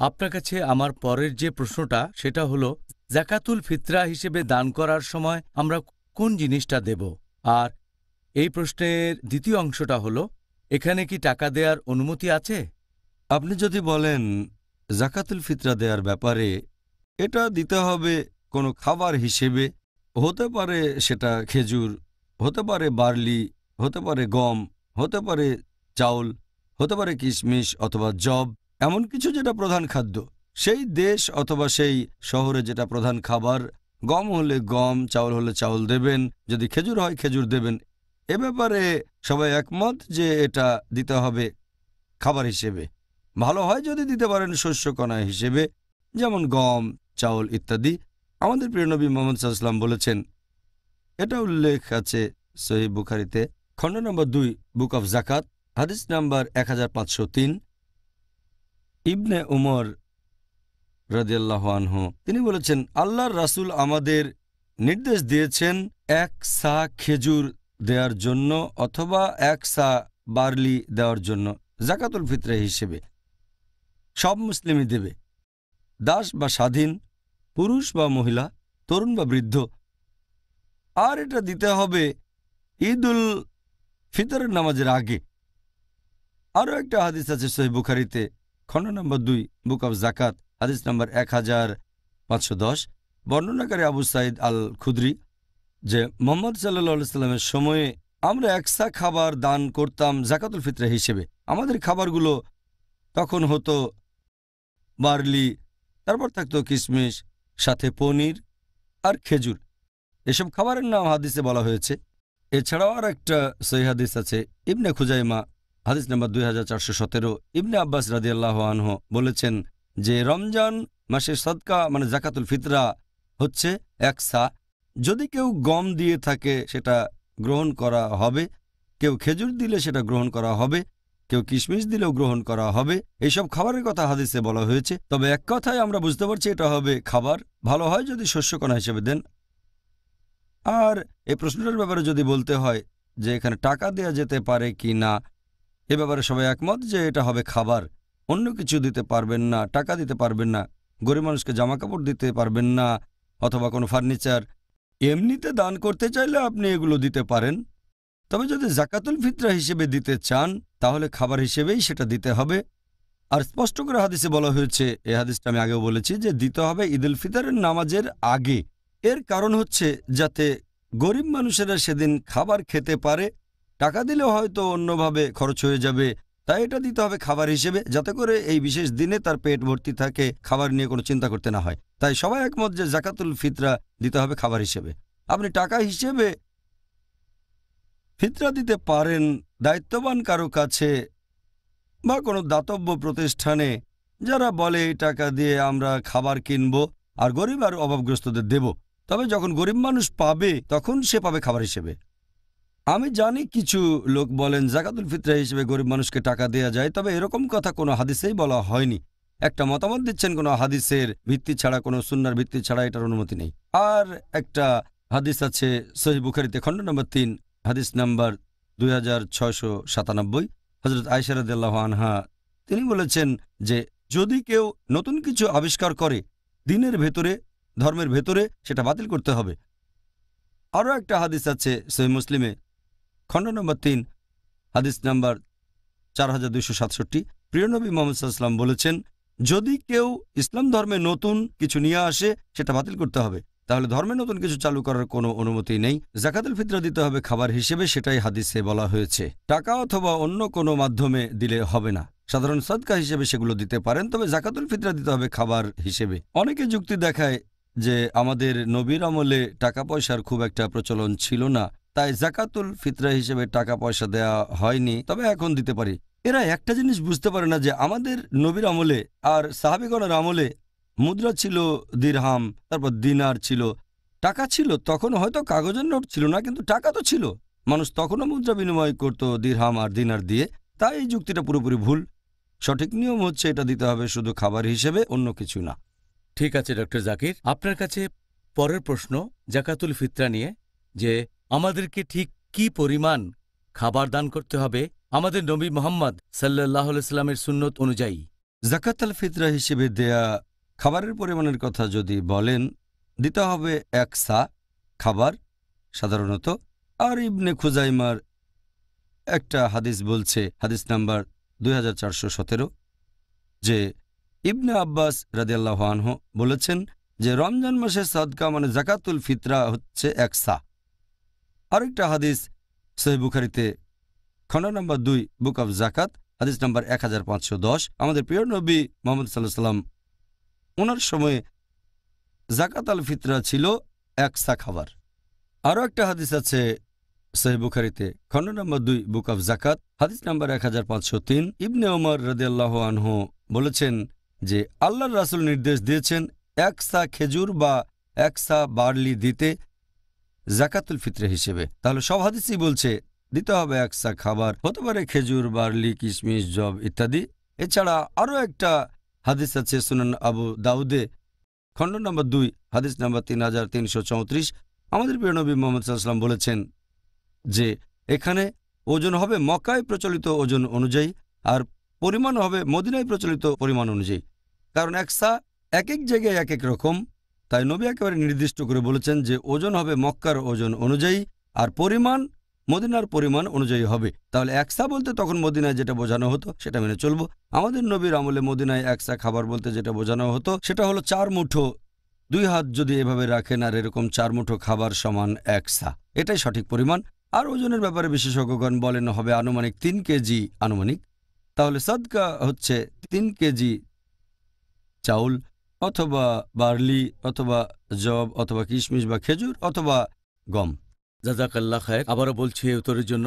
আপনার কাছে আমার পরের যে প্রশ্নটা, সেটা হলো, জাকাতুল ফিতরা হিসেবে দান করার সময় আমরা কোন জিনিসটা দেব? আর এই প্রশ্নের দ্বিতীয় অংশটা হলো, এখানে কি টাকা দেওয়ার অনুমতি আছে? আপনি যদি বলেন, জাকাতুল ফিতরা দেওয়ার ব্যাপারে এটা দিতে হবে কোনো খাবার হিসেবে, হতে পারে সেটা খেজুর, হতে পারে বার্লি, হতে পারে গম, হতে পারে চাউল, হতে পারে কিশমিশ অথবা জব এমন কিছু যেটা প্রধান খাদ্য। সেই দেশ অথবা সেই শহরে যেটা প্রধান খাবার, গম হলে গম, চাউল হলে চাউল দেবেন, যদি খেজুর হয় খেজুর দেবেন। এ ব্যাপারে সবাই একমত যে এটা দিতে হবে খাবার হিসেবে। ভালো হয় যদি দিতে পারেন শস্যকণা হিসেবে, যেমন গম, চাউল ইত্যাদি। আমাদের প্রিয় নবী মোহাম্মদ সাল্লাম বলেছেন, এটা উল্লেখ আছে সহি বুখারিতে, খণ্ড নম্বর দুই, বুক অফ জাকাত হাদিস নাম্বার এক ইবনে উমর রদিয়াল্লাহ আনহু, তিনি বলেছেন, আল্লাহর রাসূল আমাদের নির্দেশ দিয়েছেন এক সা খেজুর দেওয়ার জন্য অথবা এক সা বার্লি দেওয়ার জন্য জাকাতুল ফিতরে হিসেবে। সব মুসলিমই দেবে। দাস বা স্বাধীন, পুরুষ বা মহিলা, তরুণ বা বৃদ্ধ। আর এটা দিতে হবে ঈদুল ফিতরের নামাজের আগে। আরও একটা হাদিস আছে সহি বুখারিতে। খণ্ড নম্বর দুই বুক অব জাকাত হাদিস নম্বর এক হাজার পাঁচশো দশ, বর্ণনাকারী আবু সাইদ আল খুদ্রি যে মোহাম্মদ সাল্লা সাল্লামের সময়ে আমরা একসা খাবার দান করতাম জাকাতুল ফিতরা হিসেবে। আমাদের খাবারগুলো তখন হতো বার্লি, তারপর থাকতো কিশমিশ সাথে পনির আর খেজুর। এসব খাবারের নাম হাদিসে বলা হয়েছে। এছাড়াও আর একটা সহি হাদিস আছে, ইবনে খুজাইমা হাদিস নাম্বার দুই ইবনে আব্বাস রাজি আল্লাহ আনহ বলেছেন যে, রমজান মাসের সদকা মানে জাকাতুল ফিতরা, হচ্ছে এক সা। যদি কেউ গম দিয়ে থাকে, সেটা গ্রহণ করা হবে। কেউ খেজুর দিলে সেটা গ্রহণ করা হবে। কেউ কিশমিশ দিলেও গ্রহণ করা হবে। এইসব খাবারের কথা হাদিসে বলা হয়েছে। তবে এক কথায় আমরা বুঝতে পারছি, এটা হবে খাবার। ভালো হয় যদি শস্যকণা হিসেবে দেন। আর এই প্রশ্নটার ব্যাপারে যদি বলতে হয় যে, এখানে টাকা দেয়া যেতে পারে কি না এ ব্যাপারে সবাই একমত যে এটা হবে খাবার। অন্য কিছু দিতে পারবেন না, টাকা দিতে পারবেন না, গরিব মানুষকে জামা কাপড় দিতে পারবেন না অথবা কোনো ফার্নিচার। এমনিতে দান করতে চাইলে আপনি এগুলো দিতে পারেন। তবে যদি জাকাতুল ফিতরা হিসেবে দিতে চান, তাহলে খাবার হিসেবেই সেটা দিতে হবে। আর স্পষ্ট করে হাদিসে বলা হয়েছে, এ হাদিসটা আমি আগেও বলেছি যে দিতে হবে ঈদুল ফিতরের নামাজের আগে। এর কারণ হচ্ছে যাতে গরিব মানুষেরা সেদিন খাবার খেতে পারে টাকা দিলেও হয়তো অন্যভাবে খরচ হয়ে যাবে। তাই এটা দিতে হবে খাবার হিসেবে, যাতে করে এই বিশেষ দিনে তার পেট ভর্তি থাকে, খাবার নিয়ে কোনো চিন্তা করতে না হয়। তাই সবাই একমত যে জাকাতুল ফিতরা দিতে হবে খাবার হিসেবে। আপনি টাকা হিসেবে ফিতরা দিতে পারেন দায়িত্ববান কারও কাছে বা কোনো দাতব্য প্রতিষ্ঠানে, যারা বলে, এই টাকা দিয়ে আমরা খাবার কিনব আর গরিব আর অভাবগ্রস্তদের দেব। তবে যখন গরিব মানুষ পাবে, তখন সে পাবে খাবার হিসেবে। আমি জানি কিছু লোক বলেন, জাকাতুল ফিতরা হিসেবে গরিব মানুষকে টাকা দেয়া যায়, তবে এরকম কথা কোনো হাদিসেই বলা হয়নি। একটা মতামত দিচ্ছেন কোনো হাদিসের ভিত্তি ছাড়া, কোনো সুন্নার ভিত্তি ছাড়া, এটার অনুমতি নেই। আর একটা হাদিস আছে সহি বুখারিতে, খণ্ড নম্বর তিন, হাদিস নাম্বার দুই হাজার ছয়শো সাতানব্বই। হজরত আয়সারদাল্লাহ আনহা, তিনি বলেছেন যে, যদি কেউ নতুন কিছু আবিষ্কার করে, দিনের ভেতরে, ধর্মের ভেতরে, সেটা বাতিল করতে হবে। আরও একটা হাদিস আছে সহি মুসলিমে খণ্ড নম্বর তিন, হাদিস নাম্বার চার হাজার দুইশো সাতষট্টি। প্রিয়নবী মোহাম্মদ সাল্লাম বলেছেন, যদি কেউ ইসলাম ধর্মে নতুন কিছু নিয়ে আসে, সেটা বাতিল করতে হবে। তাহলে ধর্মে নতুন কিছু চালু করার কোনো অনুমতি নেই। জাকাতুল ফিতরা দিতে হবে খাবার হিসেবে, সেটাই হাদিসে বলা হয়েছে। টাকা অথবা অন্য কোনো মাধ্যমে দিলে হবে না। সাধারণ সদকা হিসেবে সেগুলো দিতে পারেন, তবে জাকাতুল ফিতরা দিতে হবে খাবার হিসেবে। অনেকে যুক্তি দেখায় যে আমাদের নবীর আমলে টাকা পয়সার খুব একটা প্রচলন ছিল না। তাই জাকাতুল ফিতরা হিসেবে টাকা পয়সা দেয়া হয়নি, তবে এখন দিতে পারি। এরা একটা জিনিস বুঝতে পারে না যে আমাদের নবীর আমলে আর সাহাবিগণের আমলে মুদ্রা ছিল দিরহাম, তারপর দিনার ছিল। টাকা ছিল, তখন হয়তো কাগজের নোট ছিল না, কিন্তু টাকা তো ছিল। মানুষ তখনও মুদ্রা বিনিময় করত দিরহাম আর দিনার দিয়ে। তাই এই যুক্তিটা পুরোপুরি ভুল। সঠিক নিয়ম হচ্ছে এটা দিতে হবে শুধু খাবার হিসেবে, অন্য কিছু না। ঠিক আছে, ডক্টর জাকির। আপনার কাছে পরের প্রশ্ন, জাকাতুল ফিতরা নিয়ে, যে আমাদেরকে ঠিক কি পরিমাণ খাবার দান করতে হবে? আমাদের নবী মোহাম্মদ সাল্লাহ সাল্লামের সুন্নত অনুযায়ী। জাকাত আল ফিতরা হিসেবে দেয়া খাবারের পরিমাণের কথা যদি বলেন, দিতে হবে এক সা খাবার, সাধারণত। আর ইবনে খুজাইমার একটা হাদিস বলছে, হাদিস নাম্বার দুই হাজার চারশো সতেরো, যে ইবনে আব্বাস রাদিয়াল্লাহু আনহু বলেছেন যে, রমজান মাসের সাদকা মানে জাকাতুল ফিতরা হচ্ছে এক সা। আরেকটা হাদিস সহি বুখারিতে, খণ্ড নম্বর দুই, বুক অফ জাকাত হাদিস নম্বর এক হাজার পাঁচশো দশ। আমাদের প্রিয় নবী মোহাম্মদ সাল্লাহ সাল্লাম ওনার সময়ে জাকাত আল ফিতরা ছিল এক সা খাবার। আরও একটা হাদিস আছে সহি বুখারিতে, খণ্ড নম্বর দুই, বুক অফ জাকাত হাদিস নম্বর এক হাজার পাঁচশো তিন। ইবনে ওমর রদিয়াল্লাহ আনহু বলেছেন যে, আল্লাহর রাসুল নির্দেশ দিয়েছেন, এক সা খেজুর বা এক সা বার্লি দিতে জাকাতুল ফিতরে হিসেবে। তাহলে সব হাদিসই বলছে, দিতে হবে একসা খাবার, হতে পারে খেজুর, বার্লি, কিশমিশ, জব ইত্যাদি। এছাড়া আরও একটা হাদিস আছে সুনান আবু দাউদে, খণ্ড নম্বর দুই, হাদিস নম্বর তিন হাজার তিনশো চৌত্রিশ। আমাদের প্রিয় নবী মোহাম্মদ সাল্লাম বলেছেন যে, এখানে ওজন হবে মক্কায় প্রচলিত ওজন অনুযায়ী, আর পরিমাণ হবে মদিনায় প্রচলিত পরিমাণ অনুযায়ী। কারণ একসা এক এক জায়গায় এক এক রকম তাই নবী একেবারে নির্দিষ্ট করে বলেছেন যে ওজন হবে মক্কার ওজন অনুযায়ী আর পরিমাণ মদিনার পরিমাণ অনুযায়ী হবে। তাহলে একসা বলতে তখন মদিনায় যেটা বোঝানো হতো সেটা মেনে চলবো। আমাদের নবীর আমলে মদিনায় একসা খাবার বলতে যেটা বোঝানো হতো সেটা হলো চার মুঠো। দুই হাত যদি এভাবে রাখেন আর এরকম চার মুঠো খাবার সমান একসা। এটাই সঠিক পরিমাণ। আর ওজনের ব্যাপারে বিশেষজ্ঞগণ বলেন হবে আনুমানিক তিন কেজি, আনুমানিক। তাহলে সদকা হচ্ছে তিন কেজি চাউল। অথবা বার্লি, অথবা জব, অথবা কিশমিশ বা খেজুর, অথবা গম। জাজাকাল্লা খায়ক, আবারও বলছি উত্তরের জন্য।